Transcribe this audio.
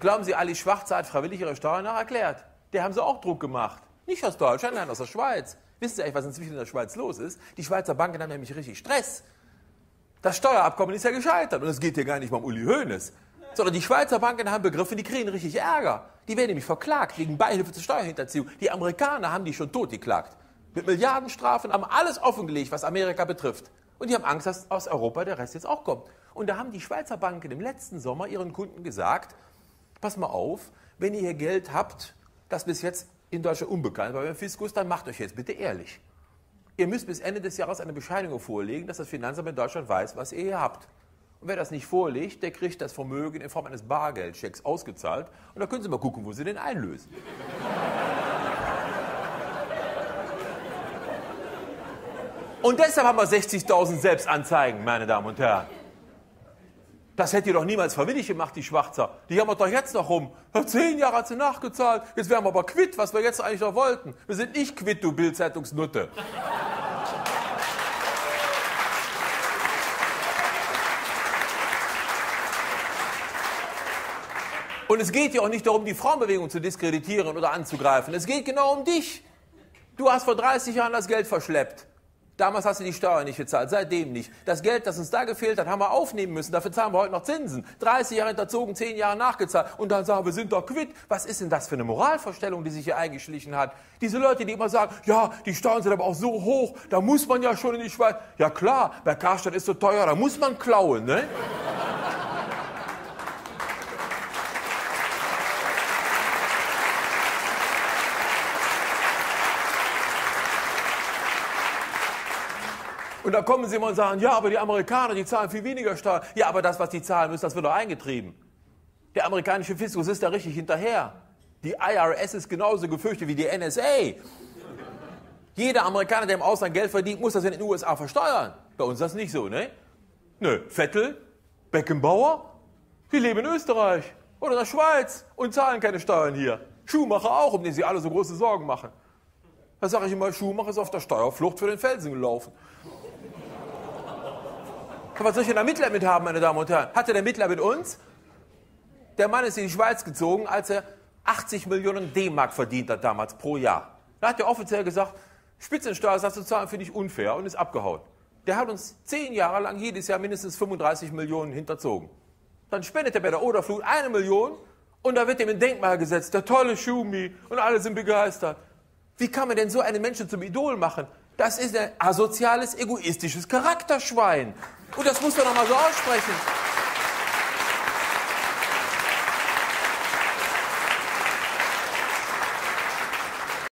Glauben Sie, Ali Schwarze hat freiwillig ihre Steuern nach erklärt? Der haben sie auch Druck gemacht. Nicht aus Deutschland, nein, aus der Schweiz. Wissen Sie eigentlich, was inzwischen in der Schweiz los ist? Die Schweizer Banken haben nämlich richtig Stress. Das Steuerabkommen ist ja gescheitert und es geht hier gar nicht mal um Uli Hoeneß. Sondern die Schweizer Banken haben begriffen, die kriegen richtig Ärger. Die werden nämlich verklagt wegen Beihilfe zur Steuerhinterziehung. Die Amerikaner haben die schon totgeklagt. Mit Milliardenstrafen haben alles offengelegt, was Amerika betrifft. Und die haben Angst, dass aus Europa der Rest jetzt auch kommt. Und da haben die Schweizer Banken im letzten Sommer ihren Kunden gesagt, pass mal auf, wenn ihr hier Geld habt, das bis jetzt in Deutschland unbekannt war beim Fiskus, dann macht euch jetzt bitte ehrlich. Ihr müsst bis Ende des Jahres eine Bescheinigung vorlegen, dass das Finanzamt in Deutschland weiß, was ihr hier habt. Und wer das nicht vorlegt, der kriegt das Vermögen in Form eines Bargeldchecks ausgezahlt. Und da können Sie mal gucken, wo Sie den einlösen. Und deshalb haben wir 60.000 Selbstanzeigen, meine Damen und Herren. Das hätte ihr doch niemals freiwillig gemacht, die Schwarzer. Die wir doch jetzt noch rum. Zehn Jahre hat sie nachgezahlt. Jetzt wären wir aber quitt, was wir jetzt eigentlich noch wollten. Wir sind nicht quitt, du Bildzeitungsnutte. Und es geht ja auch nicht darum, die Frauenbewegung zu diskreditieren oder anzugreifen. Es geht genau um dich. Du hast vor 30 Jahren das Geld verschleppt. Damals hast du die Steuer nicht gezahlt, seitdem nicht. Das Geld, das uns da gefehlt hat, haben wir aufnehmen müssen. Dafür zahlen wir heute noch Zinsen. 30 Jahre hinterzogen, 10 Jahre nachgezahlt. Und dann sagen wir, sind doch quitt. Was ist denn das für eine Moralvorstellung, die sich hier eingeschlichen hat? Diese Leute, die immer sagen, ja, die Steuern sind aber auch so hoch, da muss man ja schon in die Schweiz. Ja klar, bei Karstadt ist so teuer, da muss man klauen, ne? Und da kommen sie immer und sagen, ja, aber die Amerikaner, die zahlen viel weniger Steuern. Ja, aber das, was die zahlen müssen, das wird doch eingetrieben. Der amerikanische Fiskus ist da richtig hinterher. Die IRS ist genauso gefürchtet wie die NSA. Jeder Amerikaner, der im Ausland Geld verdient, muss das in den USA versteuern. Bei uns ist das nicht so, ne? Nö, Vettel, Beckenbauer, die leben in Österreich oder in der Schweiz und zahlen keine Steuern hier. Schuhmacher auch, um den sie alle so große Sorgen machen. Da sage ich immer, Schuhmacher ist auf der Steuerflucht für den Felsen gelaufen. Was soll ich denn da Mitleid mit haben, meine Damen und Herren? Hatte der Mitleid mit uns? Der Mann ist in die Schweiz gezogen, als er 80 Millionen D-Mark verdient hat damals pro Jahr. Da hat er offiziell gesagt, Spitzensteuersatz zu zahlen finde ich unfair und ist abgehauen. Der hat uns zehn Jahre lang jedes Jahr mindestens 35 Millionen hinterzogen. Dann spendet er bei der Oderflut eine Million und da wird ihm ein Denkmal gesetzt, der tolle Schumi und alle sind begeistert. Wie kann man denn so einen Menschen zum Idol machen? Das ist ein asoziales, egoistisches Charakterschwein. Und das muss man doch mal so aussprechen.